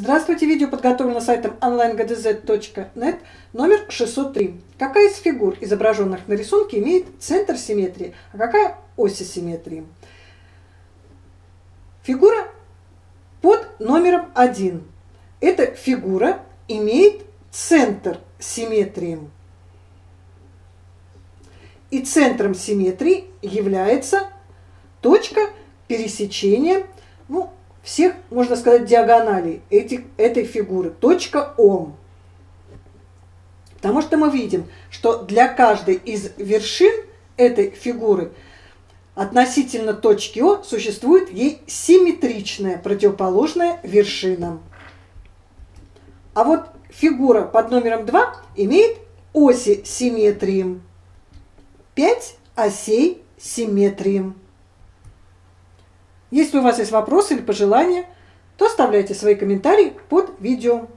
Здравствуйте, видео подготовлено сайтом onlinegdz.net номер 603. Какая из фигур, изображенных на рисунке, имеет центр симметрии, а какая оси симметрии? Фигура под номером 1. Эта фигура имеет центр симметрии. И центром симметрии является точка пересечения ну, всех, можно сказать, диагоналей этих, этой фигуры. Точка Ом. Потому что мы видим, что для каждой из вершин этой фигуры относительно точки О существует ей симметричная противоположная вершина. А вот фигура под номером 2 имеет оси симметрии. 5 осей симметрии. Если у вас есть вопросы или пожелания, то оставляйте свои комментарии под видео.